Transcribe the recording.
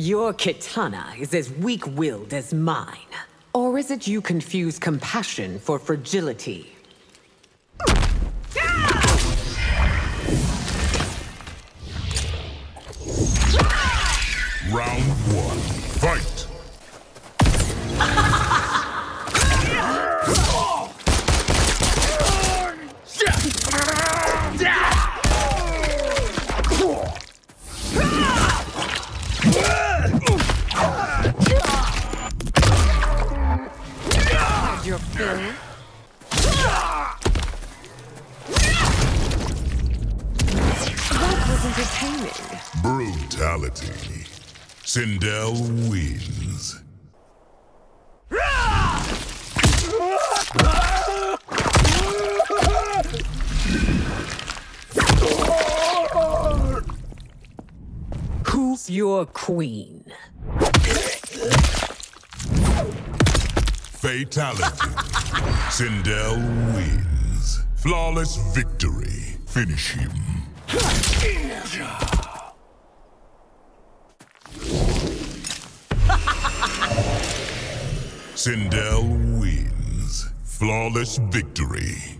Your katana is as weak-willed as mine. Or is it you confuse compassion for fragility? Round one, fight! Your fill? That was entertaining. Brutality. Sindel wins. Who's your queen? Fatality. Sindel wins. Flawless victory. Finish him. Sindel wins. Flawless victory.